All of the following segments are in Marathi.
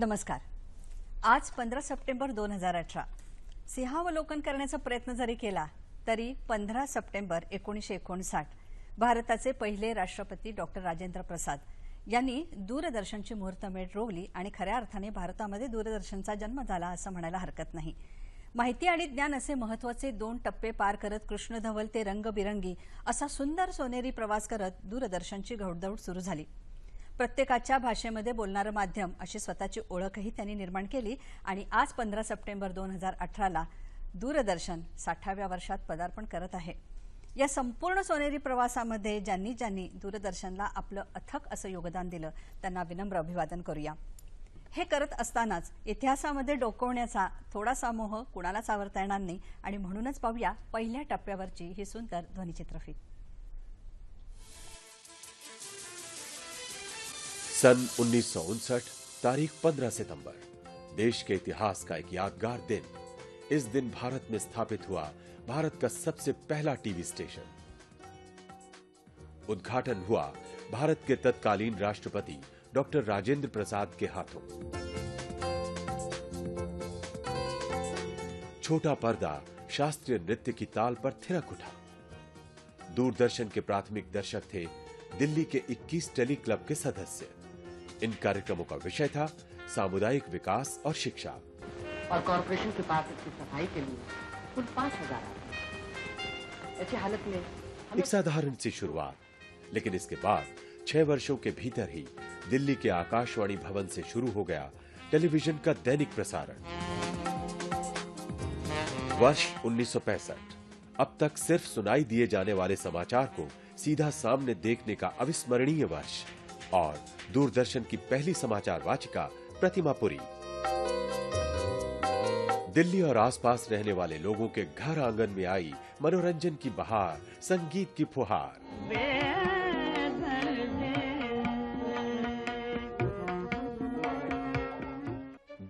नमस्कार. आज पंधरा सप्टेंबर दोन हजार अठरा. सिंहावलोकन करण्याचा प्रयत्न जरी केला तरी पंधरा सप्टेंबर एकोणीसशे एकोणसाठ भारताचे पहिले राष्ट्रपती डॉक्टर राजेंद्र प्रसाद यांनी दूरदर्शनची मुहूर्तमेढ रोवली आणि खऱ्या अर्थाने भारतामध्ये दूरदर्शनचा जन्म झाला असं म्हणायला हरकत नाही. माहिती आणि ज्ञान असे महत्त्वाचे दोन टप्पे पार करत कृष्ण धवल ते रंगबिरंगी असा सुंदर सोनेरी प्रवास करत दूरदर्शनची घौडदौड सुरू झाली. प्रत्येकाच्या भाषेमध्ये बोलणारं माध्यम अशी स्वतःची ओळखही त्यांनी निर्माण केली आणि आज पंधरा सप्टेंबर दोन हजार अठराला दूरदर्शन साठाव्या वर्षात पदार्पण करत आहे. या संपूर्ण सोनेरी प्रवासामध्ये ज्यांनी ज्यांनी दूरदर्शनला आपलं अथक असं योगदान दिलं त्यांना विनम्र अभिवादन करूया. हे करत असतानाच इतिहासामध्ये डोकवण्याचा थोडासा मोह कुणालाच आवरता येणार नाही आणि म्हणूनच पाहूया पहिल्या टप्प्यावरची ही सुंदर ध्वनिचित्रफीत सन उन्नीस सौ उनसठ, तारीख 15 सितंबर, देश के इतिहास का एक यादगार दिन। इस दिन भारत में स्थापित हुआ भारत का सबसे पहला टीवी स्टेशन। उद्घाटन हुआ भारत के तत्कालीन राष्ट्रपति डॉक्टर राजेंद्र प्रसाद के हाथों। छोटा पर्दा शास्त्रीय नृत्य की ताल पर थिरक उठा। दूरदर्शन के प्राथमिक दर्शक थे दिल्ली के 21 टेली क्लब के सदस्य। इन कार्यक्रमों का विषय था सामुदायिक विकास और शिक्षा। और कॉरपोरेशन के पास इसकी सफ़ाई के लिए कुल पाँच हज़ार ऐसी हालत में एक साधारण सी शुरुआत लेकिन इसके बाद छह वर्षों के भीतर ही दिल्ली के आकाशवाणी भवन से शुरू हो गया टेलीविज़न का दैनिक प्रसारण। वर्ष 1965 अब तक सिर्फ़ सुनाई दिए जाने वाले समाचार को सीधा सामने देखने का अविस्मरणीय वर्ष। और दूरदर्शन की पहली समाचार वाचिका प्रतिमा पुरी। दिल्ली और आसपास रहने वाले लोगों के घर आँगन में आई मनोरंजन की बहार, संगीत की फुहार।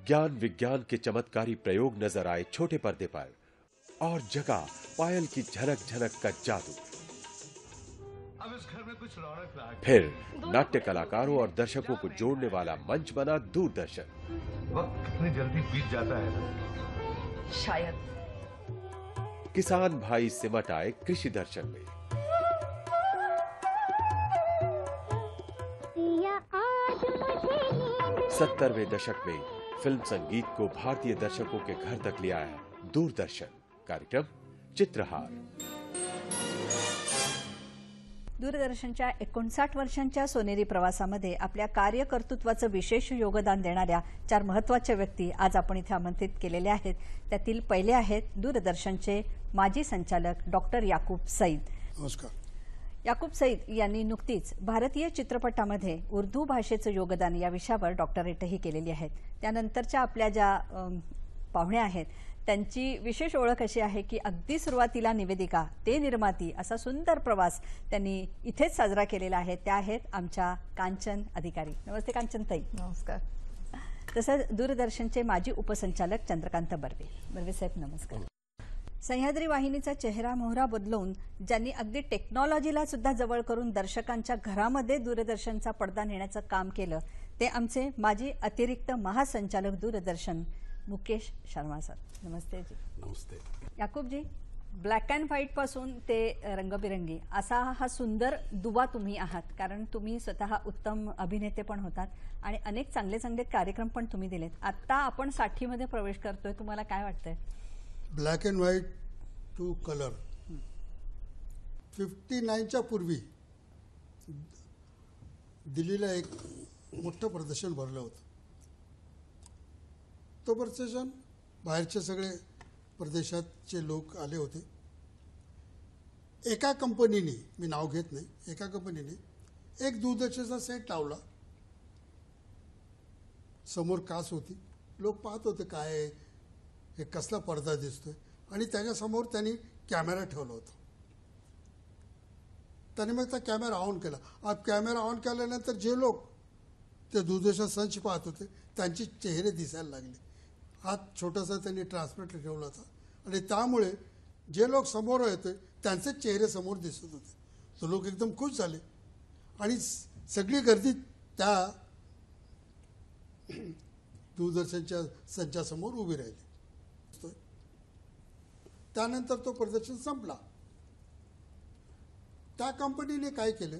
ज्ञान विज्ञान के चमत्कारी प्रयोग नज़र आए छोटे पर्दे पर और जगह पायल की झनक झनक का जादू। फिर नाट्य कलाकारों और दर्शकों को जोड़ने वाला मंच बना दूरदर्शन। वक्त कितनी जल्दी बीत जाता है। शायद। किसान भाई सिमट आए कृषि दर्शन में। सत्तरवे दशक में फ़िल्म संगीत को भारतीय दर्शकों के घर तक ले आया दूरदर्शन। कार्यक्रम चित्रहार। दूरदर्शनच्या एकोणसाठ वर्षांच्या सोनेरी प्रवासामध्ये आपल्या कार्यकर्तृत्वाचं विशेष योगदान देणाऱ्या चार महत्त्वाच्या व्यक्ती आज आपण इथे आमंत्रित केलेल्या आहेत. त्यातील पहिले आहेत दूरदर्शनचे माजी संचालक डॉक्टर याकूब सईद. नमस्कार. याकूब सईद यांनी नुकतीच भारतीय चित्रपटामध्ये उर्दू भाषेचं योगदान या विषयावर डॉक्टरेटही केलेली आहेत. त्यानंतरच्या आपल्या ज्या पाहुण्या आहेत त्यांची विशेष ओळख अशी आहे की अगदी सुरुवातीला निवेदिका ते निर्माती असा सुंदर प्रवास त्यांनी इथेच साजरा केलेला आहे. त्या आहेत आमच्या कांचन अधिकारी. नमस्ते कांचन ताई. नमस्कार. तसंच दूरदर्शनचे माजी उपसंचालक चंद्रकांत बर्वे. बर्वे साहेब नमस्कार. सह्याद्री वाहिनीचा चेहरा मोहरा बदलवून ज्यांनी अगदी टेक्नॉलॉजीला सुद्धा जवळ करून दर्शकांच्या घरामध्ये दूरदर्शनचा पडदा नेण्याचं काम केलं ते आमचे माजी अतिरिक्त महासंचालक दूरदर्शन मुकेश शर्मा सर. नमस्ते जी. नमस्ते. याकूबजी ब्लॅक अँड व्हाईटपासून ते रंगबिरंगी असा हा सुंदर दुवा तुम्ही आहात कारण तुम्ही स्वतः उत्तम अभिनेते पण होतात आणि अनेक चांगले चांगले कार्यक्रम पण तुम्ही दिलेत. आता आपण साठीमध्ये प्रवेश करतोय तुम्हाला काय वाटतंय? Black and white to colour fifty नाईनच्या पूर्वी दिल्लीला एक मोठं प्रदर्शन भरलं होतं. ऑक्टोबरचे सण बाहेरचे सगळे प्रदेशातचे लोक आले होते. एका कंपनीने मी नाव घेत नाही एका कंपनीने एक दूरदर्शनचा सेट लावला. समोर कास होती. लोक पाहत होते काय हे कसला पडदा दिसतोय? आणि त्याच्यासमोर त्यांनी कॅमेरा ठेवला होता. त्याने मग त्या कॅमेरा ऑन केला. आज कॅमेरा ऑन केल्यानंतर जे लोक ते दूरदर्शन संच पाहत होते त्यांचे चेहरे दिसायला लागले. हात छोटासा त्यांनी ट्रान्समिटर ठेवला होता आणि त्यामुळे जे लोक समोर येते त्यांचे चेहरे समोर दिसत होते. तो लोक एकदम खुश झाले. आणि सगळी गर्दी त्या दूरदर्शनच्या संचासमोर उभी राहिली. त्यानंतर तो प्रदर्शन संपला. त्या कंपनीने काय केलं?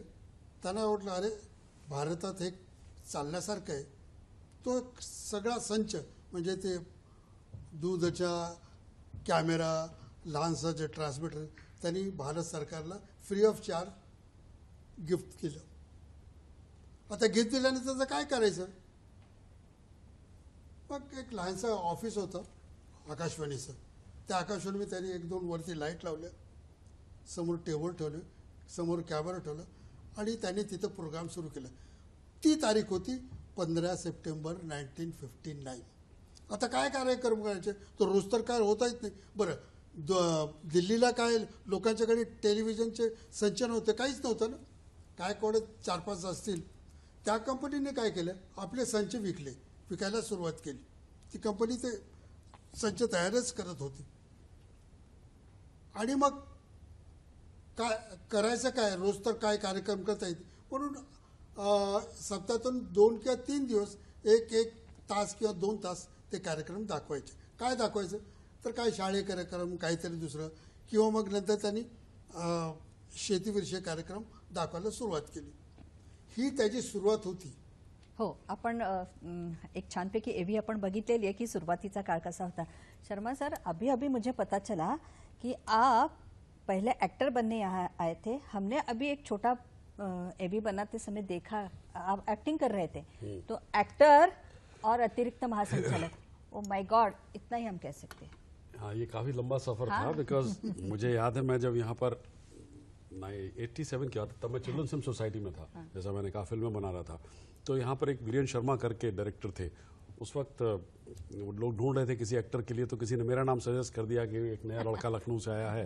त्यांना वाटलं अरे भारतात हे चालण्यासारखं आहे. तो सगळा संच म्हणजे ते दूधच्या कॅमेरा लहानसं जे ट्रान्समिटर त्यांनी भारत सरकारला फ्री ऑफ चार्ज गिफ्ट केलं. आता गिफ्ट दिल्याने त्याचं काय करायचं? मग एक लहानसं ऑफिस होतं आकाशवाणीचं. त्या आकाशवाणी त्यांनी एक दोन वरती लाइट लावल्या. समोर टेबल ठेवले समोर कॅमेरा ठेवलं आणि त्यांनी तिथं प्रोग्राम सुरू केला. ती तारीख होती पंधरा सप्टेंबर नाईन्टीन फिफ्टी नाईन आता काय कार्यक्रम करायचे? तर रोज तर काय होता येत नाही. बरं द दिल्लीला काय लोकांच्याकडे टेलिव्हिजनचे संच नव्हते काहीच नव्हतं ना. काय कोण चार पाच असतील. त्या कंपनीने काय केलं? आपले संच विकले विकायला सुरुवात केली. ती कंपनी ते संच तयारच करत होती. आणि मग काय करायचं काय? रोज तर काय कार्यक्रम करता येईल? म्हणून सप्ताहातून दोन किंवा तीन दिवस एक एक तास किंवा दोन तास ते कार्यक्रम दाखवायचे. काय दाखवायचं? तर काय शाळे कार्यक्रम काहीतरी दुसरं. किंवा मग नंतर त्यांनी अं, शेतीविषयक कार्यक्रम दाखवायला सुरुवात केली. ही त्याची सुरुवात होती. हो आपण एक छानपैकी एव्ही आपण बघितलेली है कि शुरुआतीचा काळ कसा होता. शर्मा सर अभी अभी मुझे पता चला कि आप पहले एक्टर बनने यहाँ आए थे. हमने अभी एक छोटा एवी बनाते समय देखा. आप एक्टिंग कर रहे थे. तो एक्टर और अतिरिक्त महासंचालक। ओ माय गॉड इतना ही हम कह सकते हैं। हाँ ये काफ़ी लंबा सफ़र हाँ? था। बिकॉज़ मुझे याद है मैं जब यहाँ पर एट्टी सेवन क्या था तब मैं चिल्ड्रन फ़िल्म सोसाइटी में था हाँ। जैसा मैंने कहा फ़िल्में बना रहा था। तो यहाँ पर एक वीरेन शर्मा करके डायरेक्टर थे। उस वक्त वो लोग ढूंढ रहे थे किसी एक्टर के लिए तो किसी ने मेरा नाम सजेस्ट कर दिया कि एक नया लड़का लखनऊ से आया है।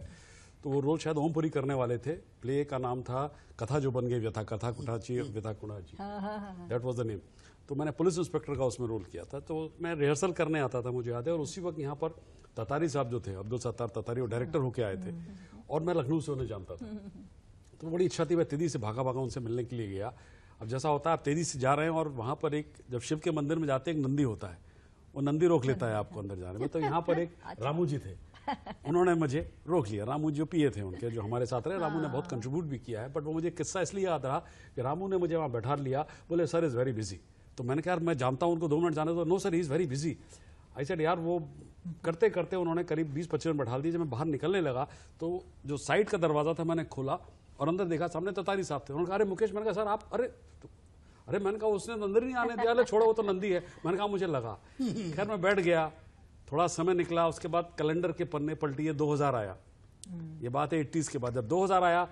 तो वो रोल शायद ओमपुरी करने वाले थे। प्ले का नाम था कथा जो बन गई व्यथा कथा कुठाची व्यथा कुणाची दैट वाज द नेम तो मैंने पुलिस इंस्पेक्टर का उसमें रोल किया था। तो मैं रिहर्सल करने आता था मुझे याद है और उसी वक्त यहाँ पर ततारी साहब जो थे अब्दुल सत्तार ततारी वो डायरेक्टर होके आए थे और मैं लखनऊ से उन्हें जानता था। तो बड़ी इच्छा थी मैं तेज़ी से भागा भागा उनसे मिलने के लिए गया। अब जैसा होता है आप तेज़ी से जा रहे हैं और वहाँ पर एक जब शिव के मंदिर में जाते हैं एक नंदी होता है वो नंदी रोक लेता है आपको अंदर जाने में। तो यहाँ पर एक रामू जी थे उन्होंने मुझे रोक लिया। रामू जो पिए थे उनके जो हमारे साथ रहे रामू ने बहुत कंट्रीब्यूट भी किया है बट वो मुझे किस्सा इसलिए याद रहा कि रामू ने मुझे वहाँ बैठा लिया बोले सर इज़ वेरी बिज़ी तो मैंने कहा यार मैं जानता हूँ उनको दो मिनट जाने तो no sir is very busy I said यार वो करते करते उन्होंने करीब बीस पच्चीस मिनट बैठा दिए जब मैं बाहर निकलने लगा तो जो साइड का दरवाज़ा था मैंने खोला और अंदर देखा सामने ततारी साहब थे। उन्होंने कहा अरे मुकेश मैंने कहा सर आप अरे तो, अरे मैंने कहा उसने तो अंदर ही नहीं आने दिया। अरे छोड़ो वो तो नंदी है। मैंने कहा मुझे लगा। खैर मैं बैठ गया थोड़ा समय निकला उसके बाद कैलेंडर के पन्ने पलटी है 2000 आया। ये बात है 80s के बाद। जब 2000 आया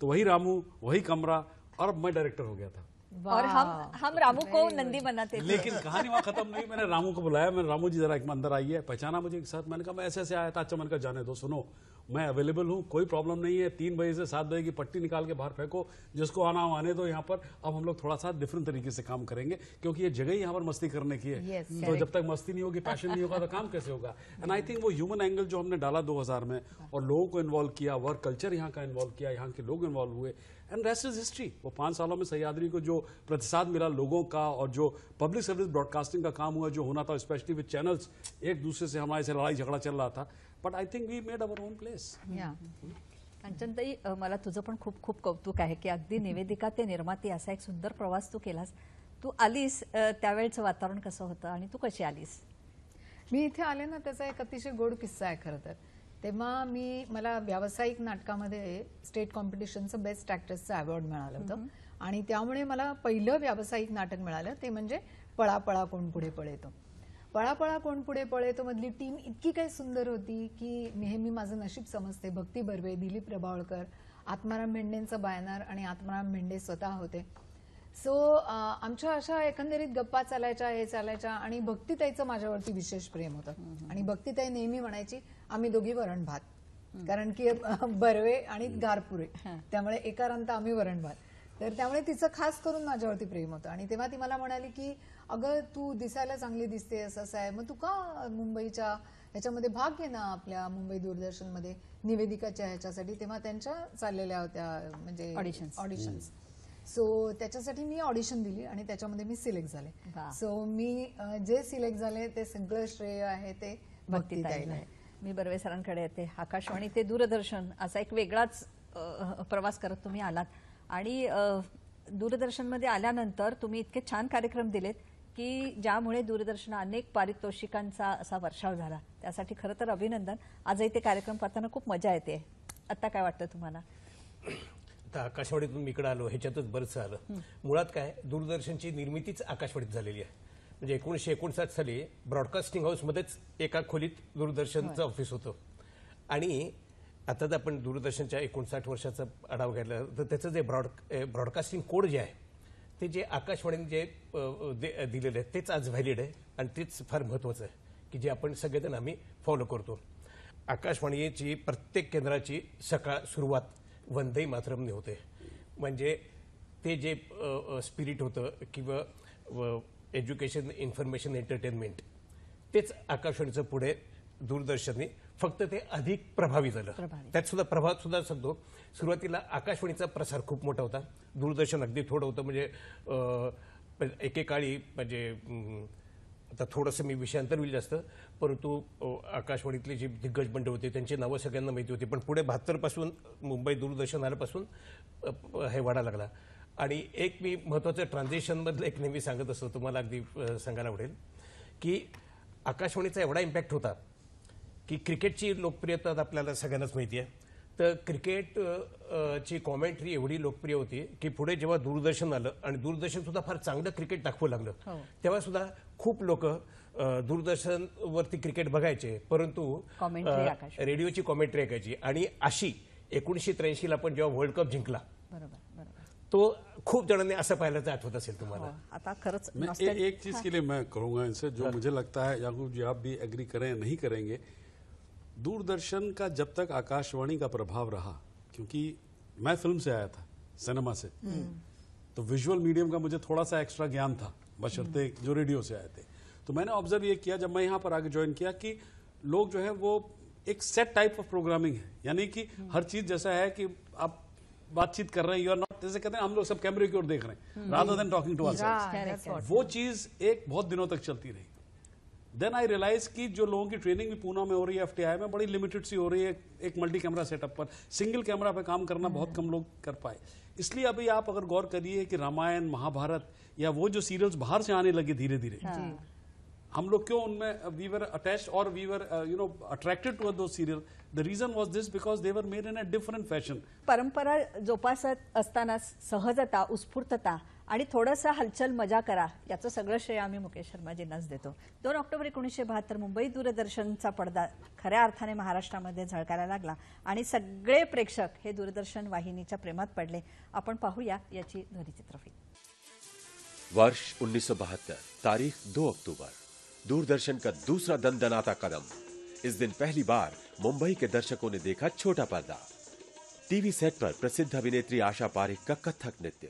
तो वही रामू वही कमरा और अब मैं डायरेक्टर हो गया था। और हम हम रामू को नंदी बनाते थे। लेकिन कहानी वहाँ खत्म नहीं मैंने रामू को बुलाया मैंने रामू जी जरा एक अंदर आई है पहचाना मुझे एक साथ। मैंने कहा मैं ऐसे ऐसे आया था अच्छा मैंने कहा जाने दो सुनो मैं अवेलेबल हूँ कोई प्रॉब्लम नहीं है तीन बजे से सात बजे की पट्टी निकाल के बाहर फेंको जिसको आना हो आने दो यहाँ पर। अब हम लोग थोड़ा सा डिफरेंट तरीके से काम करेंगे क्योंकि ये जगह ही यहाँ पर मस्ती करने की है। Yes, तो जब तक मस्ती नहीं होगी पैशन नहीं होगा तो काम कैसे होगा? एंड आई थिंक वो ह्यूमन एंगल जो हमने डाला 2000 में और लोगों को इन्वॉल्व किया वर्क कल्चर यहाँ का इन्वॉल्व किया यहाँ के लोग इन्वॉल्व हुए एंड रेस्ट इज हिस्ट्री वो पांच सालों में सह्याद्री को जो प्रतिसाद मिला लोगों का और जो पब्लिक सर्विस ब्रॉडकास्टिंग का काम हुआ जो होना था स्पेशली विद चैनल्स एक दूसरे से हमारे से लड़ाई झगड़ा चल रहा था। But I think we made our own place या कांचनताई मला तुझं पण खूप खूप कौतुक आहे की अगदी निवेदिका ते निर्माती असा एक सुंदर प्रवास तू केलास. तू आलीस त्यावेळचं वातावरण कसं होतं आणि तू कशी आलीस? मी इथे आले ना त्याचा एक अतिशय गोड किस्सा आहे खरं तर. तेव्हा मी मला व्यावसायिक नाटकामध्ये स्टेट कॉम्पिटिशनचं बेस्ट ॲक्ट्रेसचं अवॉर्ड मिळालं होतं. आणि त्यामुळे मला पहिलं व्यावसायिक नाटक मिळालं ते म्हणजे पळा पळा कोण पुढे पळेतो. पळा पळा कोण पुढे पळेतो मधली टीम इतकी काही सुंदर होती की नेहमी माझं नशीब समजते. भक्ती बर्वे दिलीप प्रभावळकर आत्माराम भेंडेंचं बायनार आणि आत्माराम भेंडे स्वतः होते. सो आमच्या अशा एकंदरीत गप्पा चालायच्या हे चालायच्या आणि भक्तीताईचं माझ्यावरती विशेष प्रेम होतं. आणि भक्तीताई नेहमी म्हणायची आम्ही दोघी वरण भात कारण की बर्वे आणि गारपुरे. त्यामुळे एकारांत आम्ही वरण भात तर त्यामुळे तिचं खास करून माझ्यावरती प्रेम होतं. आणि तेव्हा ती मला म्हणाली की अगं तू दिसायला चांगली दिसते असं असं आहे. मग तू का मुंबईच्या ह्याच्यामध्ये भाग घे ना आपल्या मुंबई दूरदर्शनमध्ये? निवेदिकाच्या ह्याच्यासाठी. तेव्हा त्यांच्या चाललेल्या होत्या म्हणजे Auditions. ऑडिशन्स सो त्याच्यासाठी मी ऑडिशन दिली आणि त्याच्यामध्ये मी सिलेक्ट झाले. सो मी जे सिलेक्ट झाले ते सगळं श्रेय आहे ते भक्तीताईला आहे मी बर्वे सरांकडे येते. आकाशवाणी ते दूरदर्शन असा एक वेगळाच प्रवास करत तुम्ही आलात. आणि दूरदर्शनमध्ये आल्यानंतर तुम्ही इतके छान कार्यक्रम दिलेत की ज्यामुळे दूरदर्शन अनेक पारितोषिकांचा असा वर्षाव झाला. त्यासाठी खरं तर अभिनंदन. आजही ते कार्यक्रम पाहताना खूप मजा येते. आता काय वाटतं तुम्हाला? आता आकाशवाणीतून मी इकडे आलो ह्याच्यातच बरंचसं आलं मुळात काय दूरदर्शनची निर्मितीच आकाशवाणीत झालेली आहे. म्हणजे एकोणीसशे एकोणसाठ साली ब्रॉडकास्टिंग हाऊसमध्येच एका खोलीत दूरदर्शनचं ऑफिस होतं. आणि आता जर आपण दूरदर्शनच्या एकोणसाठ वर्षाचा आढावा घ्यायला तर त्याचं जे ब्रॉड ब्रॉडकास्टिंग कोड जे आहे ते जे आकाशवाणीने जे दिलेलं आहे तेच आज व्हॅलिड आहे आणि तेच फार महत्त्वाचं आहे की जे आपण सगळेजण आम्ही फॉलो करतो. आकाशवाणीची प्रत्येक केंद्राची सकाळ सुरुवात वंदे मातरमने होते. म्हणजे ते जे स्पिरिट होतं किंवा एज्युकेशन इन्फॉर्मेशन एंटरटेनमेंट तेच आकाशवाणीचं पुढे दूरदर्शनने फक्त ते अधिक प्रभावी झालं. त्यात सुद्धा प्रभाव सुद्धा सांगतो. सुरुवातीला आकाशवाणीचा प्रसार खूप मोठा होता. दूरदर्शन अगदी थोडं होतं. म्हणजे एकेकाळी म्हणजे आता थोडंसं मी विषयांतर होईल जास्त परंतु आकाशवाणीतले जे दिग्गज मंडळ होते त्यांची नावं सगळ्यांना माहिती होती पण पुढे बहात्तरपासून मुंबई दूरदर्शन आल्यापासून हे वाढा लागला. आणि एक मी महत्वाचं ट्रान्झिशनमधलं एक नेहमी सांगत असतो तुम्हाला अगदी सांगायला आवडेल की आकाशवाणीचा एवढा इम्पॅक्ट होता की क्रिकेटची लोकप्रियता आपल्याला सगळ्यांनाच माहिती आहे. तर क्रिकेट ची कॉमेंट्री एवढी लोकप्रिय होती की पुढे जेव्हा दूरदर्शन आलं आणि दूरदर्शन सुद्धा फार चांगलं क्रिकेट दाखवू लागलं तेव्हा सुद्धा खूप लोक दूरदर्शन वरती क्रिकेट बघायचे. परंतु. रेडिओची कॉमेंट्री ऐकायची. आणि अशी एकोणीसशे त्र्याऐंशीला आपण जेव्हा वर्ल्ड कप जिंकला बरोबर बरोबर. तो खूप जणांनी असं पाहिल्याचं आठवत असेल तुम्हाला. हो, आता खरंच एक चीज के लिए मैं करूंगा इनसे जो मुझे लगता है याकूब जी आप भी एग्री करें नहीं करेंगे दूरदर्शन का जब तक आकाशवाणी का प्रभाव रहा क्योंकि मैं फ़िल्म से आया था सिनेमा से तो विजुअल मीडियम का मुझे थोड़ा सा एक्स्ट्रा ज्ञान था बशर्ते जो रेडियो से आए थे। तो मैंने ऑब्ज़र्व ये किया जब मैं यहाँ पर आगे ज्वाइन किया कि लोग जो है वो एक सेट टाइप ऑफ़ प्रोग्रामिंग है। यानी कि हर चीज़ जैसा है कि आप बातचीत कर रहे हैं यू आर नॉट जैसे कहते हैं हम लोग सब कैमरे की ओर देख रहे हैं राधर देन टॉकिंग टू. वो चीज़ एक बहुत दिनों तक चलती रही। देन आई रियलाइज़ कि जो लोगों की ट्रेनिंग भी पूना में हो रही है एफटीआई में बड़ी लिमिटेड सी हो रही है एक मल्टी कैमरा सेटअप पर। सिंगल कैमरा पे काम करना बहुत कम लोग कर पाए। इसलिए अभी आप अगर गौर करिए कि रामायण महाभारत या वो जो सीरियल्स बाहर से आने लगे धीरे धीरे हम लोग क्यों उनमें वी वर अटैच और we were you know attracted to though serial the reason was this because they were made in a different fashion परंपरा जोपासत असताना सहजता उत्स्फूर्तता आणि थोडंसं हलचल मजा करा. याचं सगळं श्रेय आम्ही मुकेश शर्माजींनाच देतो. दोन ऑक्टोबर एकोणीसशे बहात्तर मुंबई दूरदर्शनचा पडदा खऱ्या अर्थाने महाराष्ट्रामध्ये झळकायला लागला आणि सगळे प्रेक्षक हे दूरदर्शन वाहिनीच्या प्रेमात पडले. आपण पाहूया याची ध्वनिचित्रफित वर्ष 1972 तारीख दो अक्टूबर दूरदर्शन का दूसरा दंदनाता कदम. इस दिन पहली बार मुंबई के दर्शकों ने देखा छोटा पर्दा. टीवी सेट पर प्रसिद्ध अभिनेत्री आशा पारिक का कथक नृत्य.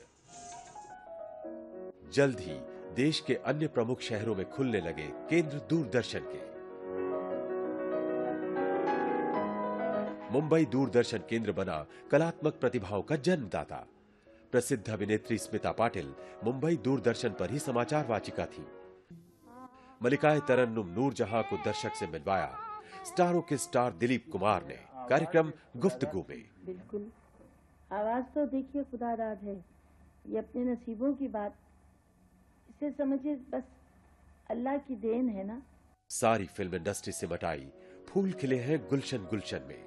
जल्द ही देश के अन्य प्रमुख शहरों में खुलने लगे केंद्र दूरदर्शन के। मुंबई दूरदर्शन केंद्र बना कलात्मक प्रतिभाओं का जन्मदाता। प्रसिद्ध अभिनेत्री स्मिता पाटिल मुंबई दूरदर्शन पर ही समाचार वाचिका थी। मलिकाए तरन्नुम नूरजहां को दर्शक से मिलवाया। स्टारों के स्टार दिलीप कुमार ने कार्यक्रम गुफ्तगू में। बिल्कुल। आवाज़ तो देखिए खुदादाद है। ये अपने नसीबों की बात इसे समझिए बस अल्लाह की देन है ना? सारी फ़िल्म इंडस्ट्री से मटाई फूल खिले हैं गुलशन गुलशन में।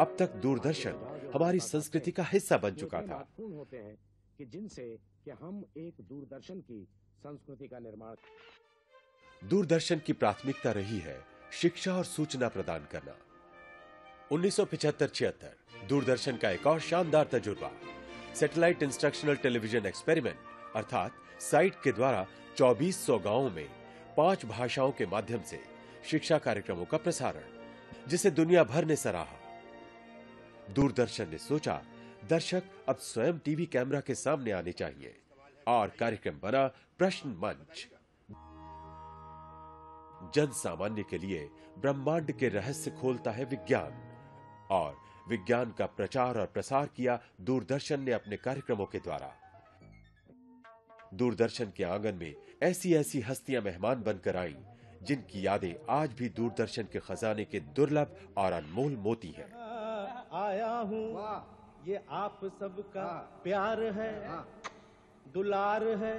अब तक दूरदर्शन हमारी संस्कृति का हिस्सा बन चुका था। होते हैं कि जिनसे कि हम एक दूरदर्शन की संस्कृति का निर्माण दूरदर्शन की प्राथमिकता रही है शिक्षा और सूचना प्रदान करना। 1975-76 दूरदर्शन का एक और शानदार तजुर्बा सैटेलाइट इंस्ट्रक्शनल टेलीविज़न एक्सपेरिमेंट अर्थात साइट के द्वारा 2400 गाँवों में पाँच भाषाओं के माध्यम से शिक्षा कार्यक्रमों का प्रसारण, जिसे दुनिया भर ने सराहा। दूरदर्शन ने सोचा, दर्शक अब स्वयं टीवी कैमरा के सामने आने चाहिए और कार्यक्रम बना प्रश्न मंच। जन सामान्य के लिए ब्रह्मांड के रहस्य खोलता है विज्ञान, और विज्ञान का प्रचार और प्रसार किया दूरदर्शन ने अपने कार्यक्रमों के द्वारा। दूरदर्शन के आँगन में ऐसी ऐसी हस्तियाँ मेहमान बनकर आईं जिनकी यादें आज भी दूरदर्शन के खजाने के दुर्लभ और अनमोल मोती हैं। आया हूँ। ये आप सबका प्यार है। दुलार है।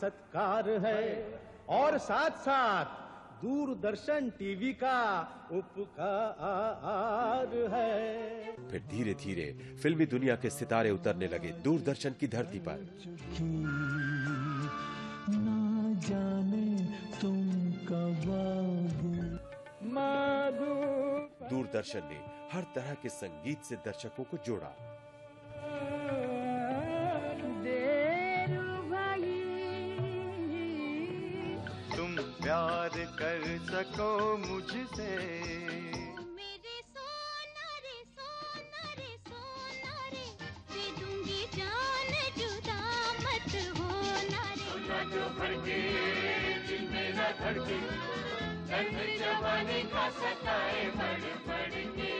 सत्कार है। और साथ साथ दूरदर्शन टीवी का उपकार है। फिर धीरे धीरे फिल्मी दुनिया के सितारे उतरने लगे दूरदर्शन की धरती पर। ना जाने तुम दूरदर्शन ने हर तरह के संगीत से दर्शकों को जोड़ा। कर सको मुझसे। मेरे सोना रे सोना रे सोना रे दे दूँगी जान जुदा मत होना रे सोना जो भड़के दिल मेरा धड़के दर्द जवानी का सताए बढ़ बढ़ के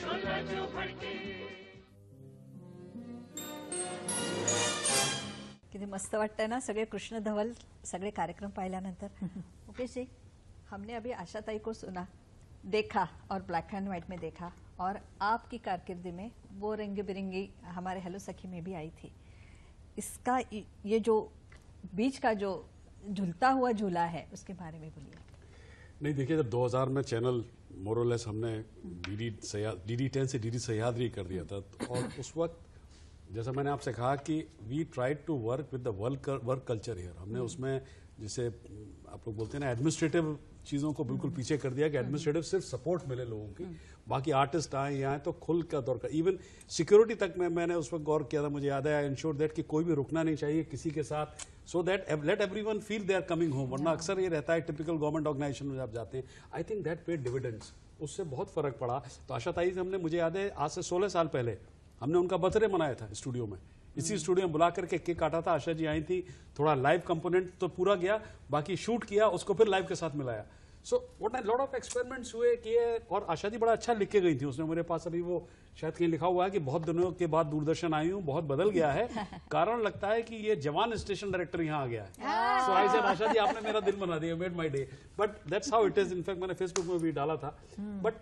सोना जो भड़के। किती मस्त वाटतंय ना सगळे कृष्ण धवल सगळे कार्यक्रम पाहिल्यानंतर. मुकेश जी हमने अभी आशा ताई को सुना देखा और ब्लैक एंड व्हाइट में देखा और आपकी कारकिर्दी में वो रंग बिरंगी हमारे हेलो सखी में भी आई थी। इसका ये जो बीच का जो झूलता हुआ झूला है उसके बारे में बोलिए। नहीं देखिए जब 2000 में चैनल मोरलेस हमने डीडी डीडी टेन से डीडी सह्याद्री कर दिया था तो- और उस वक्त जैसा मैंने आपसे कहा कि we tried to work with the work work culture here हमने उसमें जिसे आप लोग बोलते हैं ना एडमिनिस्ट्रेटिव चीज़ों को बिल्कुल पीछे कर दिया कि एडमिनिस्ट्रेटिव सिर्फ़ सपोर्ट मिले लोगों की। बाकी आर्टिस्ट आए यहाँ आए तो खुल का दौर का। इवन सिक्योरिटी तक में मैंने उस वक्त गौर किया था मुझे याद है आई इंश्योर दैट कि कोई भी रुकना नहीं चाहिए किसी के साथ। So that let everyone feel they are coming home Verna अक्सर ये रहता है टिपिकल गवर्नमेंट ऑर्गेनाइजेशन में आप जाते हैं I think that paid dividends उससे बहुत फ़र्क पड़ा। तो आशा ताई से हमने मुझे याद है आज से 16 साल पहले हमने उनका बर्थडे मनाया था स्टूडियो में। इसी स्टूडियो में बुला करके केक काटा था आशा जी आई थी थोड़ा लाइव कंपोनेंट तो पूरा गया बाकी शूट किया उसको फिर लाइव के साथ मिलाया। So what lot of experiments हुए किए और आशा जी बड़ा अच्छा लिख के गई थी उसने मेरे पास अभी वो शायद कहीं लिखा हुआ है कि बहुत दिनों के बाद दूरदर्शन आई हूँ बहुत बदल गया है। कारण लगता है कि ये जवान स्टेशन डायरेक्टर यहाँ आ गया है। So I said Asha ji आपने मेरा दिल बना दिया made my day but that's how it is in fact Maine Facebook में भी डाला था। But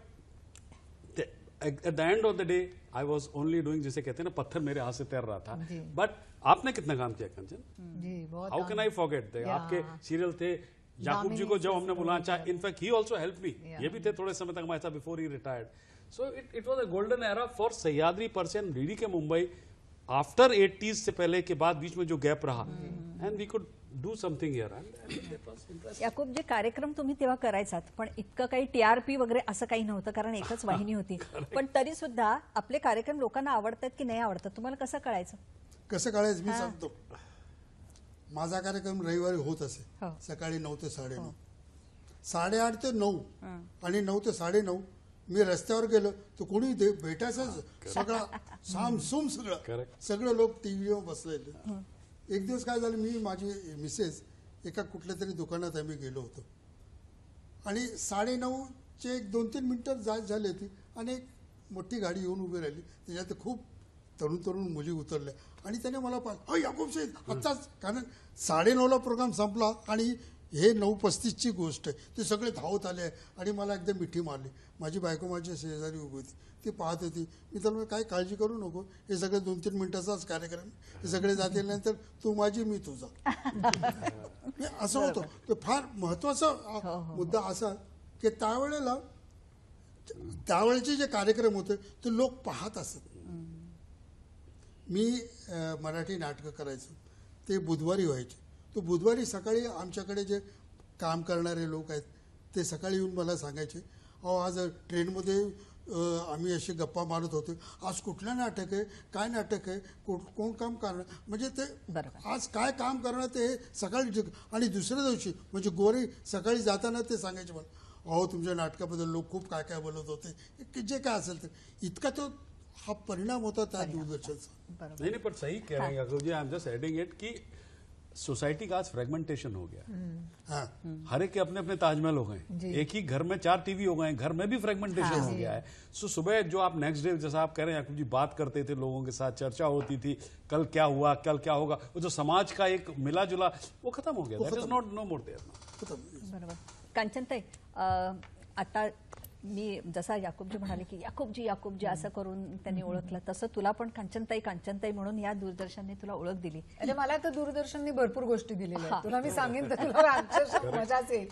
at the end of the day I was only doing जिसे कहते हैं ना पत्थर मेरे हाथ से तैर रहा था। बट आपने कितना काम KIA Kanchan? How can I forget. आपके सीरियल थे याकूब जी को जब हमने बुलाया चाहे in fact he also help me. ये भी थे थोड़े समय तक हमारे साथ before he retired so it it was a golden era for Sahyadri person DD K Mumbai after eighties से पहले के बाद बीच में जो गैप रहा। And we could do something here Yakub जे कार्यक्रम तुम्ही तेव्हा करायचात पण इतकं काही टीआरपी वगैरे असं काही नव्हतं कारण एकच वाहिनी होती. पण तरी सुद्धा आपले कार्यक्रम लोकांना आवडतात की नाही आवडतात तुम्हाला कसं कळायचं? कसं काढायचं मी सांगतो. माझा कार्यक्रम रविवारी होत असे. हो. सकाळी नऊ ते साडेनऊ साडेआठ ते नऊ. आणि नऊ ते साडेनऊ मी रस्त्यावर गेलो तर कोणी भेटायचं सगळा सामसूम सगळं. सगळे लोक टीव्हीवर बसलेले. एक दिवस काय झालं मी माझी मिसेस एका कुठल्या तरी दुकानात आम्ही गेलो होतो. आणि साडेनऊचे एक दोन तीन मिनटं जा झाली होती आणि एक मोठी गाडी येऊन उभी राहिली. त्याच्यात खूप तरुण तरुण मुली उतरल्या. आणि त्याने मला पाहिलं अ याकूब शेख आत्ताच कारण साडेनऊला प्रोग्राम संपला आणि हे नऊ पस्तीसची गोष्ट आहे. ते सगळे धावत आले आणि मला एकदम मिठी मारली. माझी बायको माझ्या शेजारी उभी होती. ती पाहत होती. मी तर काय काळजी करू नको? हे सगळे दोन तीन मिनिटाचाच कार्यक्रम हे सगळे जातील नंतर तू माझी मी तुझा. असं होतं. ते फार महत्त्वाचा अ, मुद्दा असा की त्यावेळेला त्यावेळेचे जे कार्यक्रम होते ते लोक पाहत असत. मी मराठी नाटकं करायचो. ते बुधवारी व्हायचे. तो बुधवारी सकाळी आमच्याकडे जे काम करणारे लोक आहेत ते सकाळी येऊन मला सांगायचे अहो आज ट्रेनमध्ये आम्ही असे गप्पा मारत होतो. आज कुठलं नाटक आहे? काय नाटक आहे? कोण काम करणार? म्हणजे ते. आज काय काम करणार ते सकाळी आणि दुसऱ्या दिवशी म्हणजे गोरे सकाळी जाताना ते सांगायचे मला अहो तुमच्या नाटकाबद्दल लोक खूप काय काय बोलत होते. की जे काय असेल ते. इतका तो हा परिणाम होता त्या दूरदर्शनचा. नहीं नहीं पर सही कह रहे Yakub ji I am just adding it कि सोसाइटी का आज फ्रेगमेंटेशन हो गया। हाँ। हर एक के अपने अपने ताजमहल हो गए। एक ही घर में चार टीवी हो गए घर में भी फ्रेगमेंटेशन हो। गया है। सो सुबह जो आप नेक्स्ट डे जैसा आप कह रहे हैं याकूब जी बात करते थे लोगों के साथ चर्चा होती थी कल क्या हुआ कल क्या होगा? वो जो समाज का एक मिला जुला वो खत्म हो गया। That is not no more there बरोबर। कांचनताई आता मी जसा याकूबजी म्हणाले की याकूबजी याकूबजी असं करून त्यांनी ओळखलं. तसं तुला पण कांचनताई कांचनताई म्हणून या दूरदर्शनने तुला ओळख दिली. अरे मला तर दूरदर्शनने भरपूर गोष्टी दिलेल्या आहेत. तुला मी सांगेन तर तुला अक्षरशः मजाच येईल.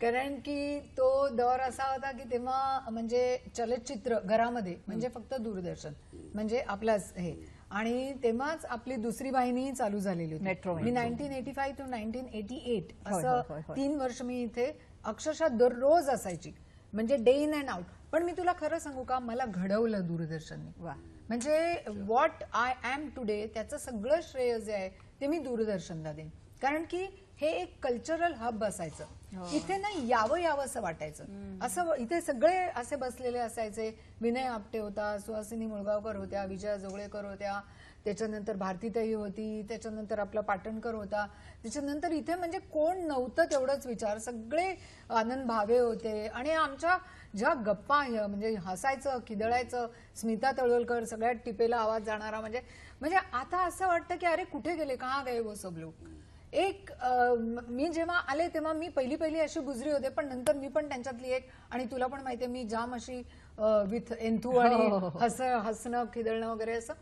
कारण की तो दौर असा होता की तेव्हा म्हणजे चलचित्र घरामध्ये म्हणजे फक्त दूरदर्शन म्हणजे आपलाच हे. आणि तेव्हाच आपली दुसरी वाहिनी चालू झालेली होती. Metro me nineteen eighty five to nineteen eighty eight असं. तीन वर्ष मी इथे अक्षरशः दररोज असायची. म्हणजे डे इन अँड आउट. पण मी तुला खरं सांगू का मला घडवलं दूरदर्शनने. वा. म्हणजे व्हॉट आय एम टुडे त्याचं सगळं श्रेय जे आहे ते मी दूरदर्शनला देईन. कारण की हे एक कल्चरल हब असायचं. इथे ना यावं यावं असं वाटायचं. असं इथे सगळे असे बसलेले असायचे. विनय आपटे होता सुहासिनी मुळगावकर होत्या विजया जोगळेकर होत्या. त्याच्यानंतर भारतीताई होती त्याच्यानंतर आपला पाटणकर होता. त्याच्यानंतर इथे म्हणजे कोण नव्हतं तेवढंच विचार. सगळे आनंद भावे होते. आणि आमच्या ज्या गप्पा म्हणजे हसायचं खिदळायचं स्मिता तळवलकर सगळ्यात टिपेला आवाज जाणारा म्हणजे म्हणजे आता असं वाटतं की अरे कुठे गेले? कहा गए वो सब लोग? एक अं, म- जेव्हा आले तेव्हा मी पहिली पहिली अशी गुजरी होते पण नंतर मी पण त्यांच्यातली एक आणि तुला पण माहितीये मी जाम अशी विथ एन्थू आणि हो, हो. हस हसणं खिदळणं वगैरे असं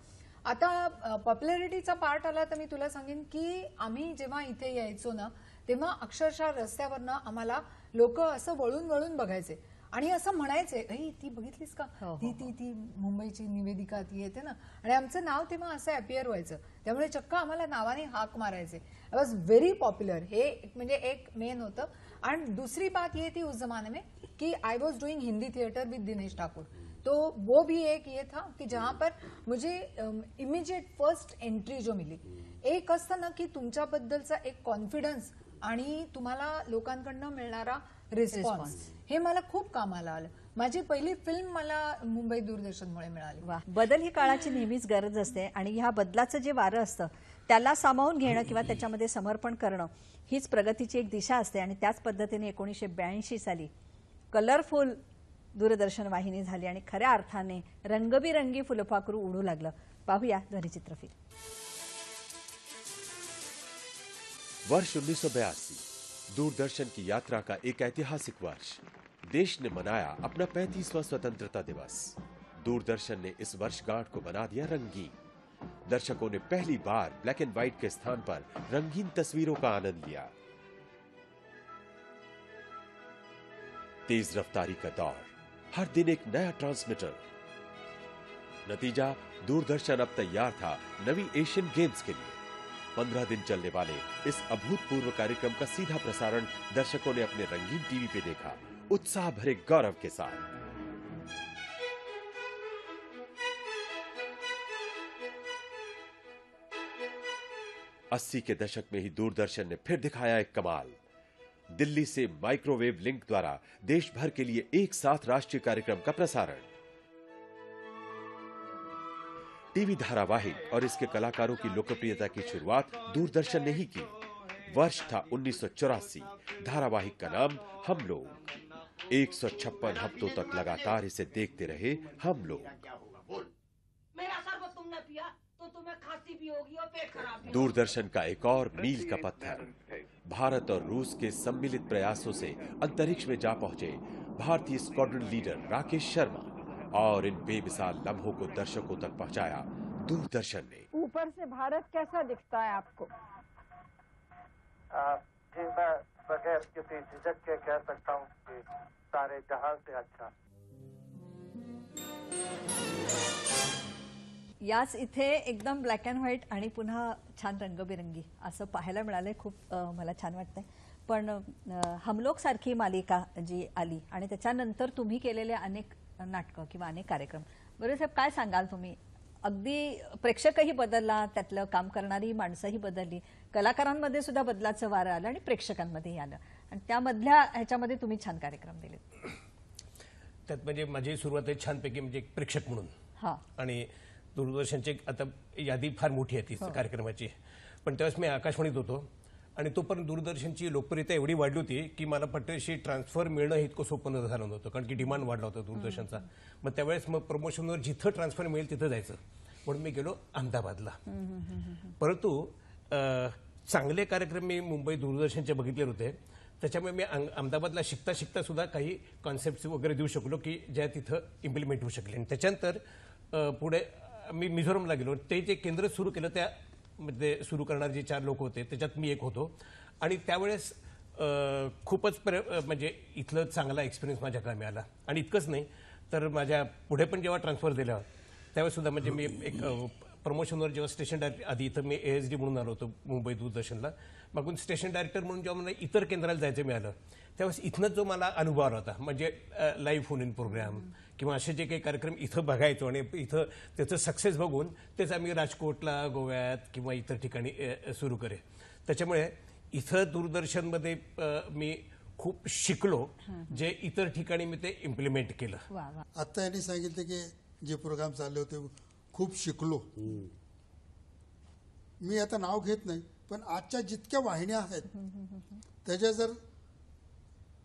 आता पॉप्युलॅरिटीचा पार्ट आला तर मी तुला सांगेन की आम्ही जेव्हा इथे यायचो ना तेव्हा अक्षरशः रस्त्यावरनं आम्हाला लोक असं वळून वळून बघायचे. आणि असं म्हणायचे ऐ ती बघितलीस का? हो, हो, ती ती ती मुंबईची निवेदिका ती येते ना. आणि आमचं नाव तेव्हा असं अपियर व्हायचं. त्यामुळे चक्क आम्हाला नावाने हाक मारायचे. आय वॉज व्हेरी पॉप्युलर हे म्हणजे एक मेन होतं. आणि दुसरी बात ये थी उस जमाने में कि I was doing Hindi theatre with Dinesh Thakur तो वो भी एक ये था कि जहां पर मुझे इमिजिएट फर्स्ट एंट्री जो मिली। एक असतं ना की तुमच्याबद्दलचा एक कॉन्फिडन्स आणि तुम्हाला लोकांकडनं मिळणारा रिस्पॉन्स हे मला खूप कामाला आलं. माझी पहिली फिल्म मला मुंबई दूरदर्शनमुळे मिळाली. वा. बदल ही काळाची नेहमीच गरज असते आणि ह्या बदलाचं जे वारं असतं त्याला सामावून घेणं किंवा त्याच्यामध्ये समर्पण करणं हीच प्रगतीची एक दिशा असते आणि त्याच पद्धतीने एकोणीसशे ब्याऐंशी साली कलरफुल दूरदर्शन वाहिनी झाली आणि खऱ्या अर्थाने रंगबिरंगी फुलपाखरू उडू लागलं. पाहूया ध्वनिचित्रफित वर्ष 1982 दूरदर्शन की यात्रा का एक ऐतिहासिक वर्ष। देश ने मनाया अपना 35वां स्वतंत्रता दिवस। दूरदर्शन ने इस वर्षगांठ को बना दिया रंगीन। दर्शकों ने पहली बार ब्लैक एंड व्हाइट के स्थान पर रंगीन तस्वीरों का आनंद लिया। तेज रफ्तारी का दौर। हर दिन एक नया ट्रांसमीटर नतीजा दूरदर्शन अब तैयार था नवी एशियन गेम्स के लिए। पंद्रह दिन चलने वाले इस अभूतपूर्व कार्यक्रम का सीधा प्रसारण दर्शकों ने अपने रंगीन टीवी पे देखा, उत्साह भरे गौरव के साथ। अस्सी के दशक में ही दूरदर्शन ने फिर दिखाया एक कमाल। दिल्ली से माइक्रोवेव लिंक द्वारा देश भर के लिए एक साथ राष्ट्रीय कार्यक्रम का प्रसारण। टीवी धारावाहिक और इसके कलाकारों की लोकप्रियता की शुरुआत दूरदर्शन ने ही की। वर्ष था उन्नीस सौ चौरासी। धारावाहिक का नाम हम लोग। एक सौ छप्पन हफ्तों तक लगातार इसे देखते रहे हम लोग। तो दूरदर्शन का एक और मील का पत्थर। भारत और रूस के सम्मिलित प्रयासों से अंतरिक्ष में जा पहुँचे भारतीय स्क्वाड्रन लीडर राकेश शर्मा और इन बेमिसाल लम्हों को दर्शकों तक पहुँचाया दूरदर्शन ने। ऊपर से भारत कैसा दिखता है आपको? जी मैं बगैर किसी झिझक के कह सकता हूँ कि सारे जहाँ से अच्छा। याच इथे एकदम ब्लॅक अँड व्हाईट आणि पुन्हा छान रंगबिरंगी असं पाहायला मिळालंय. खूप मला छान वाटतंय. पण हमलोक सारखी मालिका जी आली आणि त्याच्यानंतर तुम्ही केलेले अनेक नाटकं किंवा अनेक कार्यक्रम बरोबर साहेब काय सांगाल तुम्ही? अगदी प्रेक्षकही बदलला त्यातलं काम करणारी माणसंही बदलली कलाकारांमध्ये सुद्धा बदलाचं वारं आलं आणि प्रेक्षकांमध्येही आलं. आणि त्यामधल्या ह्याच्यामध्ये तुम्ही छान कार्यक्रम दिले त्यात म्हणजे माझी सुरुवात आहे छानपैकी म्हणजे एक प्रेक्षक म्हणून. हा. आणि दूरदर्शनची एक आता यादी फार मोठी आहे ती हो. कार्यक्रमाची. पण त्यावेळेस मी आकाशवाणीत होतो. आणि तोपर्यंत दूरदर्शनची लोकप्रियता एवढी वाढली होती की मला पटकशी ट्रान्सफर मिळणं हे इतकं सोपं न झालं नव्हतं. कारण की डिमांड वाढला होता दूरदर्शनचा. मग त्यावेळेस मग प्रमोशनवर जिथं ट्रान्सफर मिळेल तिथं जायचं. म्हणून मी गेलो अहमदाबादला. परंतु चांगले कार्यक्रम मी मुंबई दूरदर्शनचे बघितले होते. त्याच्यामुळे मी अहमदाबादला शिकता शिकता सुद्धा काही कॉन्सेप्ट वगैरे देऊ शकलो की ज्या तिथं इम्प्लिमेंट होऊ शकले. आणि त्याच्यानंतर पुढे मी मिझोरमला गेलो. ते जे केंद्र सुरू केलं त्या मध्ये सुरू करणारे जे चार लोक होते त्याच्यात मी एक होतो. आणि त्यावेळेस खूपच प्र म्हणजे इथलं चांगला एक्सपिरियन्स माझ्याकडे मिळाला आणि इतकंच नाही तर माझ्या पुढे पण जेव्हा ट्रान्सफर दिला त्यावेळेस सुद्धा म्हणजे मी एक प्रमोशनवर जेव्हा स्टेशन डायरेक्टर आधी इथं मी एस डी म्हणून आलो होतो मुंबई दूरदर्शनला. मागून स्टेशन डायरेक्टर म्हणून जेव्हा मला इतर केंद्राला जायचं मिळालं त्यावेळेस इथनंच जो मला अनुभव आला होता म्हणजे लाईव्ह फोन इन प्रोग्राम किंवा असे जे काही कार्यक्रम इथं बघायचो आणि इथं त्याचं सक्सेस बघून तेच आम्ही राजकोटला गोव्यात किंवा इतर ठिकाणी सुरू करे. त्याच्यामुळे इथं दूरदर्शनमध्ये मी खूप शिकलो जे इतर ठिकाणी मी ते इम्प्लिमेंट केलं. आत्ता यांनी सांगितलं की जे प्रोग्राम चालले होते खूप शिकलो. मी आता नाव घेत नाही पण आजच्या जितक्या वाहिन्या आहेत त्याच्या जर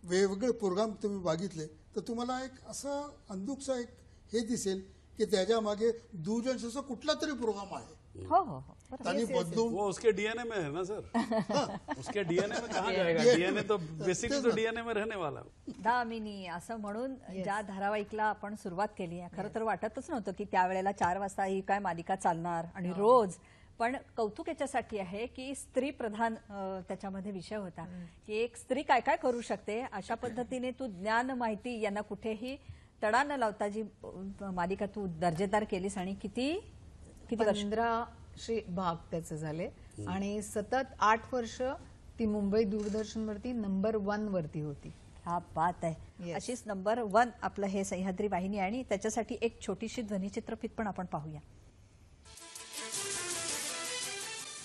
वेगवेगळे प्रोग्राम तुम्ही बघितले तर तुम्हाला एक असं अंदुकसा एक हे दिसेल की त्याच्यामागे दूरदर्शनचा कुठला तरी प्रोग्राम आहे. हो हो हो. बदलून वो उसके डीएनए में है ना सर? उसके डीएनए में कहाँ जाएगा डीएनए तो बेसिकली तो डीएनए में रहने वाला दामिनी असं म्हणून ज्या धारावाहिकला आपण सुरुवात केली आहे खरं तर वाटतच नव्हतं की त्यावेळेला चार वाजता ही काय मालिका चालणार आणि रोज पण कौतुक याच्यासाठी आहे की स्त्री प्रधान त्याच्यामध्ये विषय होता. की एक स्त्री काय काय करू शकते? अशा पद्धतीने तू ज्ञान माहिती यांना कुठेही तडा न लावता जी मालिका तू दर्जेदार केलीस आणि किती किती पंधराशे भाग त्याचे झाले. आणि सतत आठ वर्ष ती मुंबई दूरदर्शनवरती नंबर वन वरती होती. हा बात आहे. अशीच नंबर वन आपलं हे सह्याद्री वाहिनी आणि त्याच्यासाठी एक छोटीशी ध्वनिचित्रफित पण आपण पाहूया.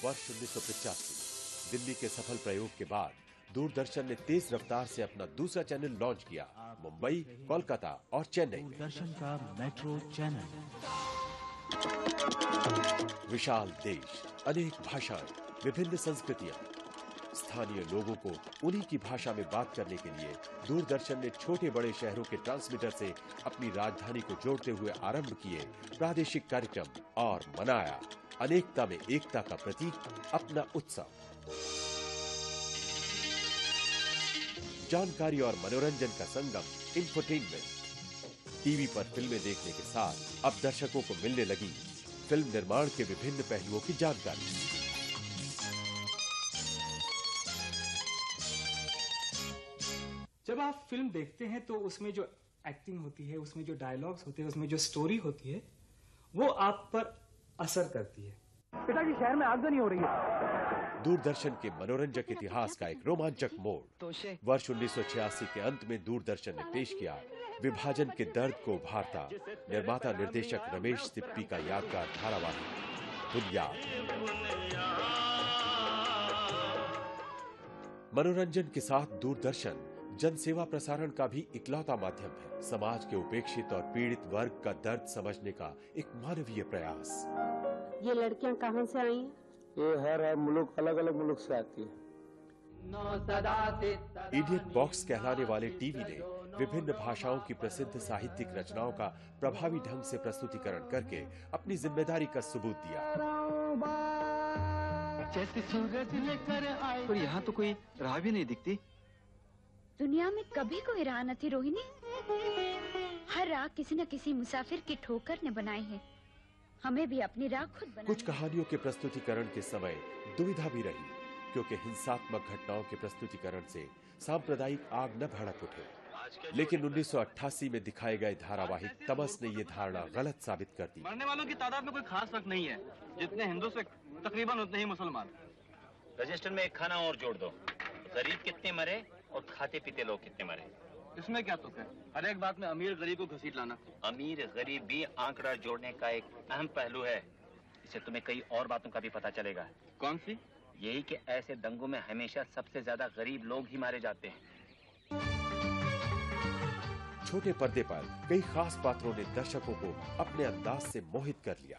वर्ष उन्नीस दिल्ली के सफल प्रयोग के बाद दूरदर्शन ने तेज रफ्तार से अपना दूसरा चैनल लॉन्च किया मुंबई कोलकाता और चेन्नई दूरदर्शन का मेट्रो चैनल। विशाल देश अनेक भाषाएँ विभिन्न संस्कृतियाँ। स्थानीय लोगों को उन्हीं की भाषा में बात करने के लिए दूरदर्शन ने छोटे बड़े शहरों के ट्रांसमीटर से अपनी राजधानी को जोड़ते हुए आरंभ किए प्रादेशिक कार्यक्रम और मनाया। अनेकता में एकता का प्रतीक अपना उत्सव। जानकारी और मनोरंजन का संगम इंफोटेनमेंट टीवी पर फ़िल्में देखने के साथ अब दर्शकों को मिलने लगी फ़िल्म निर्माण के विभिन्न पहलुओं की जानकारी। जब आप फ़िल्म देखते हैं तो उसमें जो एक्टिंग होती है, उसमें जो डायलॉग्स होते हैं, उसमें जो स्टोरी होती है, वो आप पर असर करती है। पिताजी शहर में आगजनी हो रही है। दूरदर्शन के मनोरंजक इतिहास का एक रोमांचक मोड़। वर्ष 1986 के अंत में दूरदर्शन ने पेश किया विभाजन के दर्द को उभारता। निर्माता निर्देशक रमेश सिप्पी का यादगार धारावाहिक बुनियाद मनोरंजन के साथ दूरदर्शन। जनसेवा प्रसारण का भी इकलौता माध्यम है। समाज के उपेक्षित और पीड़ित वर्ग का दर्द समझने का एक मानवीय प्रयास। ये लड़कियाँ कहाँ से आई? हैं ये हर हर मुल्क अलग अलग मुल्क से आती है। इडियट बॉक्स कहलाने वाले टीवी ने विभिन्न भाषाओं की प्रसिद्ध साहित्यिक रचनाओं का प्रभावी ढंग से प्रस्तुतिकरण करके अपनी ज़िम्मेदारी का सबूत दिया। जैसे सूरज लेकर आए पर यहाँ तो कोई राह भी नहीं दिखती। दुनिया में कभी कोई राह न थी रोहिणी। हर राह किसी न किसी मुसाफिर की ठोकर ने बनाई है। हमें भी अपनी राह खुद बनानी कुछ कहानियों के प्रस्तुतिकरण के समय दुविधा भी रही क्योंकि हिंसात्मक घटनाओं के प्रस्तुतिकरण से सांप्रदायिक आग न भड़क उठे। लेकिन 1988 में दिखाए गए धारावाहिक तमस ने ये धारणा गलत साबित कर दी। मरने वालों की तादाद में कोई खास फ़र्क नहीं है। जितने हिंदू सिख तकरीबन उतने ही मुसलमान। रजिस्टर में एक खाना और जोड़ दो। गरीब कितने मरे और खाते पीते लोग कितने मरे इसमें क्या तुक है? हर एक बात में अमीर गरीब को घसीट लाना। अमीर गरीब भी आंकड़ा जोड़ने का एक अहम पहलू है। इससे तुम्हें कई और बातों का भी पता चलेगा। कौन सी? यही कि ऐसे दंगों में हमेशा सबसे ज़्यादा गरीब लोग ही मारे जाते हैं। छोटे पर्दे पर कई खास पात्रों ने दर्शकों को अपने अंदाज से मोहित कर लिया।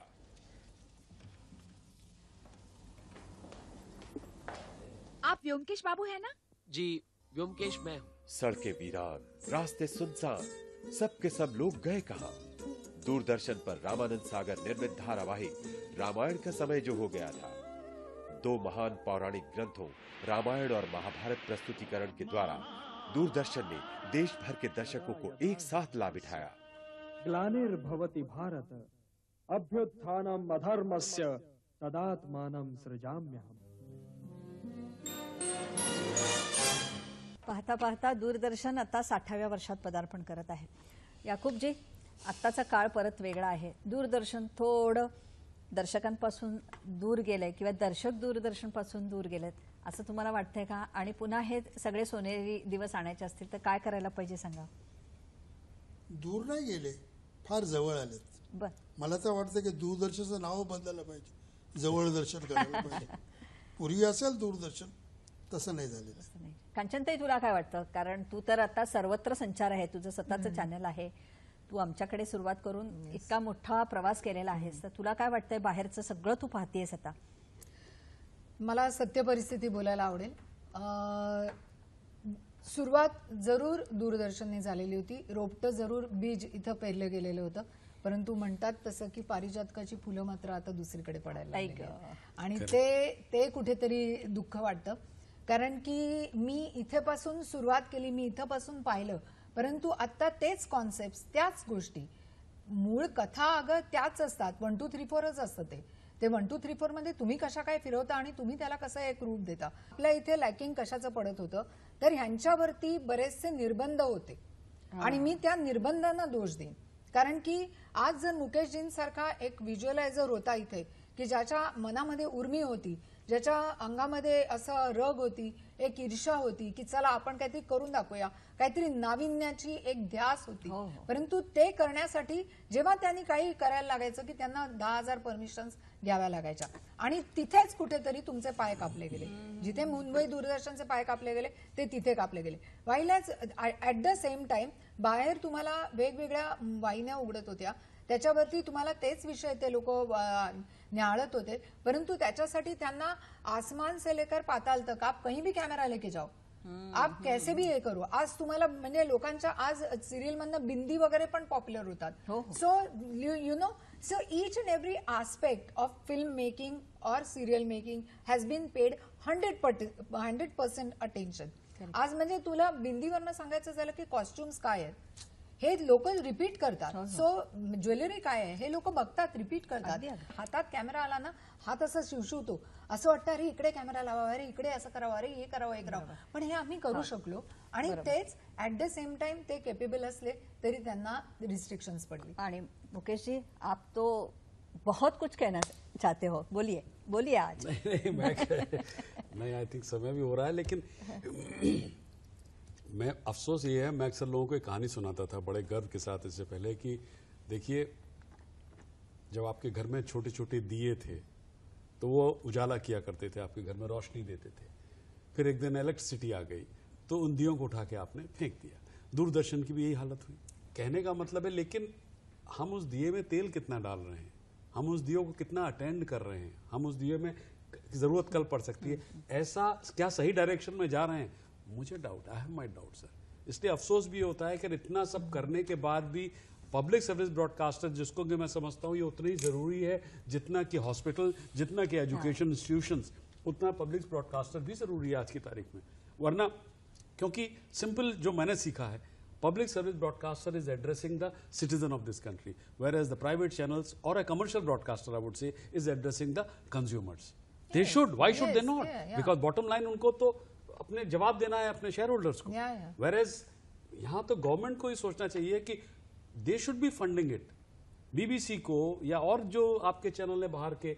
आप व्योमकेश बाबू है ना? जी व्योमकेश मैं हूँ। सड़कें वीरान रास्ते सुनसान सबके सब लोग गए कहा? दूरदर्शन पर रामानंद सागर निर्मित धारावाहिक रामायण का समय जो हो गया था। दो महान पौराणिक ग्रंथों रामायण और महाभारत प्रस्तुतिकरण के द्वारा दूरदर्शन ने देश भर के दर्शकों को एक साथ ला बिठाया ग्लानिर्भवति भारत अभ्युत्थानम अधर्मस्य तदात्मानं सृजाम्यहम्। पाहता पाहता दूरदर्शन आता साठाव्या वर्षात पदार्पण करत आहे. याकूबजी आत्ताचा काळ परत वेगळा आहे. दूरदर्शन थोडं दर्शकांपासून दूर गेलंय किंवा दर्शक दूरदर्शनपासून दूर गेलेत असं तुम्हाला वाटतंय का? आणि पुन्हा हे सगळे सोनेरी दिवस आणायचे असतील तर काय करायला पाहिजे सांगा? दूर नाही गेले फार जवळ आलेत. बर. मला तर वाटतं की दूरदर्शनचं नाव बदलायला पाहिजे. जवळ दर्शन करायला पाहिजे. पूर्वी असेल दूरदर्शन तसं नाही झालेलं. कांचनताई तुला काय वाटतं? कारण तू तर आता सर्वत्र संचार आहे. तुझं स्वतःचं चॅनल आहे. तू आमच्याकडे सुरुवात करून इतका मोठा प्रवास केलेला आहेस. तर तुला काय वाटतंय? बाहेरचं सगळं तू पाहतेयस आता. मला सत्य परिस्थिती बोलायला आवडेल. अं, सुरुवात जरूर दूरदर्शनने झालेली होती. रोपटं जरूर बीज इथं पेरलं गेलेलं होतं. परंतु म्हणतात तसं की पारिजातकाची फुलं मात्र आता दुसरीकडे पडायला. आणि ते ते कुठेतरी दुःख वाटतं. कारण की मी इथेपासून सुरुवात केली मी इथंपासून पाहिलं. परंतु आता तेच कॉन्सेप्ट त्याच गोष्टी. मूळ कथा अगं त्याच असतात. वन टू थ्री फोरच असतं ते. ते वन टू थ्री फोरमध्ये तुम्ही कशा काय फिरवता आणि तुम्ही त्याला कसं एक रूप देता? आपल्या इथे लॅकिंग कशाचं पडत होतं? तर ह्यांच्यावरती बरेचसे निर्बंध होते. आणि मी त्या निर्बंधांना दोष देईन. कारण की आज जर मुकेशजींसारखा एक व्हिज्युअलायझर होता इथे की ज्याच्या मनामध्ये उर्मी होती ज्याच्या अंगामध्ये असं रग होती एक ईर्षा होती की चला आपण काहीतरी करून दाखवूया. काहीतरी नाविन्याची एक ध्यास होती. परंतु ते करण्यासाठी जेव्हा त्यांनी काही करायला लागायचं की त्यांना दहा हजार परमिशन्स घ्याव्या लागायच्या. आणि तिथेच कुठेतरी तुमचे पाय कापले गेले. जिथे मुंबई दूरदर्शनचे पाय कापले गेले ते तिथे कापले गेले. वाईलाच ऍट द सेम टाइम बाहेर तुम्हाला वेगवेगळ्या वाहिन्या उघडत होत्या. त्याच्यावरती तुम्हाला तेच विषय ते लोक न्याहाळत होते. परंतु त्याच्यासाठी त्यांना आसमान से लेकर पाताल तक आप कहीं भी कॅमेरा लेके जाओ. आप कैसे भी हे करू. आज तुम्हाला म्हणजे लोकांच्या आज सिरियल मधनं बिंदी वगैरे पण पॉप्युलर होतात. So you know so each and every aspect of film making or serial making has been paid hundred hundred percent attention आज म्हणजे तुला बिंदीवरनं सांगायचं झालं की कॉस्ट्युम्स काय आहेत? हे लोक रिपीट करतात. सो ज्वेलरी काय आहे? हे लोक बघतात रिपीट करतात. हातात कॅमेरा आला ना हात असं शिवशिवतो असं वाटतं अरे इकडे कॅमेरा लावा अरे इकडे असं करावं अरे हे करावं हे करावं. पण हे आम्ही करू शकलो. आणि तेच ऍट द सेम टाइम ते केपेबल असले तरी त्यांना रिस्ट्रिक्शन्स पडली. आणि मुकेश जी आप तो बहुत कुछ कहना चाहते हो. बोलिए. बोलिए आज. नहीं नहीं मैं नहीं आई थिंक समय भी हो रहा है लेकिन मैं अफसोस ये है मैं अक्सर लोगों को एक कहानी सुनाता था बड़े गर्व के साथ इससे पहले कि देखिए जब आपके घर में छोटे छोटे दिए थे तो वो उजाला किया करते थे आपके घर में रोशनी देते थे। फिर एक दिन इलेक्ट्रिसिटी आ गई तो उन दियों को उठा के आपने फेंक दिया। दूरदर्शन की भी यही हालत हुई। कहने का मतलब है लेकिन हम उस दिए में तेल कितना डाल रहे हैं? हम उस दियो को कितना अटेंड कर रहे हैं? हम उस दिए में ज़रूरत कल पड़ सकती है? ऐसा क्या सही डायरेक्शन में जा रहे हैं? मुझे doubt I have my doubt sir इसलिए अफसोस भी होता है कि इतना सब करने के बाद भी पब्लिक सर्विस ब्रॉडकास्टर जिसको कि मैं समझता हूँ ये उतना ही ज़रूरी है जितना कि हॉस्पिटल जितना कि एजुकेशन इंस्टीट्यूशन हाँ। उतना पब्लिक ब्रॉडकास्टर भी ज़रूरी है आज की तारीख में। वरना क्योंकि सिंपल जो मैंने सीखा है public service broadcaster is addressing the citizen of this country whereas the private channels और a commercial broadcaster I would say is addressing the consumers they should why should they not because bottom line उनको तो अपने जवाब देना है अपने शेयर होल्डर्स को वेर एज यहाँ तो गवर्नमेंट को ही सोचना चाहिए कि they should be funding it BBC को या और जो आपके चैनल है बाहर के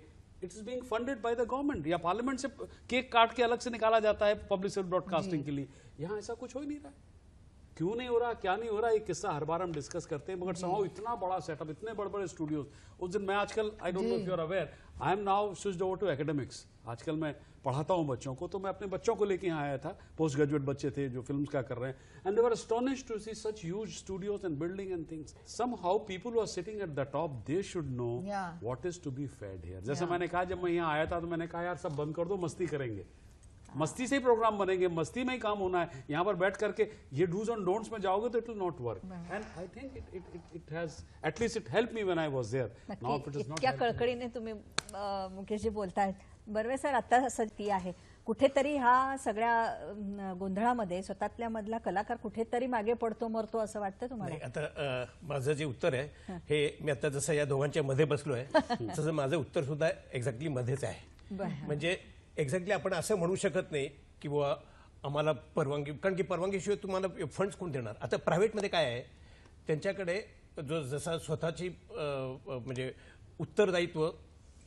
it is being funded by the government या पार्लियामेंट से केक काट के अलग से निकाला जाता है पब्लिक ब्रॉडकास्टिंग के लिए। यहाँ ऐसा कुछ हो ही नहीं रहा है। क्यों नहीं हो रहा क्या नहीं हो रहा ये किस्सा हर बार हम डिस्कस करते हैं मगर समाओ इतना बड़ा सेटअप इतने बड़े बड़े स्टूडियोज उस दिन मैं आजकल I don't know if you are aware I am now switched over to academics आजकल मैं पढ़ाता हूँ बच्चों को तो मैं अपने बच्चों को लेके यहाँ आया था पोस्ट ग्रेजुएट बच्चे थे जो फिल्म्स का कर रहे हैं and they were astonish to see such huge studios and building and things some how people are sitting at the top they should know what is to be fed here जैसे मैंने कहा जब मैं यहाँ आया था तो मैंने कहा यार सब बंद कर दो मस्ती करेंगे। मस्ती से ही प्रोग्राम बनेंगे मस्ती में ही काम होना है। यहाँ पर बैठ करके ये डूज ऑन डोंट्स में जाओगे तो it will not work and I think it it it it has at least it help me when I was there now it is not इतक्या कळकळीने तुम्ही मुकेशजी बोलतायत बर्वे सर आता सती आहे. कुठेतरी हा सगळ्या गोंधळामध्ये स्वतःतल्या मधला कलाकार कुठेतरी मागे पडतो मरतो असं वाटतं तुम्हाला? आता माझं जे उत्तर आहे हे. मी आता जसं या दोघांच्या मध्ये बसलोय तसं माझं उत्तर सुद्धा एक्झॅक्टली मध्येच आहे. म्हणजे एक्झॅक्टली आपण असं म्हणू शकत नाही की बुवा आम्हाला परवानगी कारण की परवानगीशिवाय तुम्हाला फंड्स कोण देणार? आता प्रायव्हेटमध्ये काय आहे? त्यांच्याकडे जो जसा स्वतःची म्हणजे उत्तरदायित्व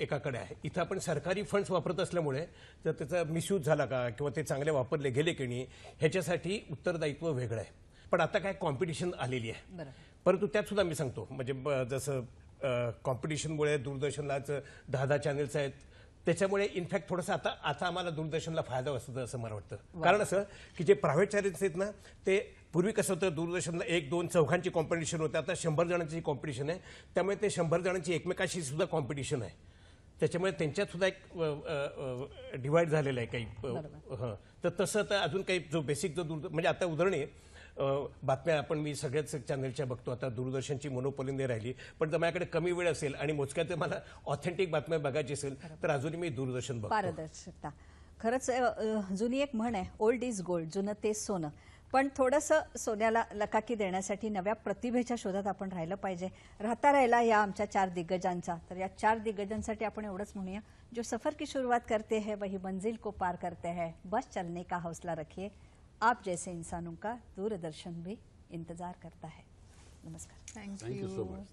एकाकडे आहे. इथं आपण सरकारी फंड्स वापरत असल्यामुळे जर त्याचा मिसयूज झाला का किंवा ते चांगले वापरले गेले की नाही ह्याच्यासाठी उत्तरदायित्व वेगळं आहे. पण आता काय कॉम्पिटिशन आलेली आहे. परंतु त्यात सुद्धा मी सांगतो म्हणजे ब- जसं कॉम्पिटिशनमुळे दूरदर्शनलाच दहा दहा चॅनल्स आहेत त्याच्यामुळे इनफॅक्ट थोडंसं आता आता आम्हाला दूरदर्शनला फायदा असतो असं मला वाटतं. कारण असं की जे प्रायव्हेट चॅनल्स आहेत ना ते पूर्वी कसं होतं दूरदर्शनला एक दोन चौघांची कॉम्पिटिशन होते. आता शंभर जणांची कॉम्पिटिशन आहे त्यामुळे ते शंभर जणांची एकमेकाशी सुद्धा कॉम्पिटिशन आहे. त्याच्यामुळे त्यांच्यात सुद्धा एक डिवाइड झालेलं आहे काही हं. तर तसं तर अजून काही जो बेसिक जो दूर म्हणजे आता उदाहरणे बातम्या आपण मी सगळ्याच चॅनलच्या बघतो. आता दूरदर्शनची मोनोपोली नाही राहिली पण जर माझ्याकडे कमी वेळ असेल आणि मोजक्यात मला ऑथेंटिक बातम्या बघायची असेल तर अजूनही मी दूरदर्शन बघतो. पारदर्शकता. खरंच जुनी एक म्हण आहे ओल्ड इज गोल्ड जुनं ते सोनं. पण थोडंसं सोन्याला लकाकी देण्यासाठी नव्या प्रतिभेच्या शोधात आपण राहिलं पाहिजे. राहता राहिला या आमच्या चार दिग्गजांचा. तर या चार दिग्गजांसाठी आपण एवढंच म्हणूया जो सफर की शुरुआत करते हैं वही मंजिल को पार करते हैं. बस चलने का हौसला रखिए. आप जैसे इंसानों का दूरदर्शन भी इंतज़ार करता है। नमस्कार। Thank you so much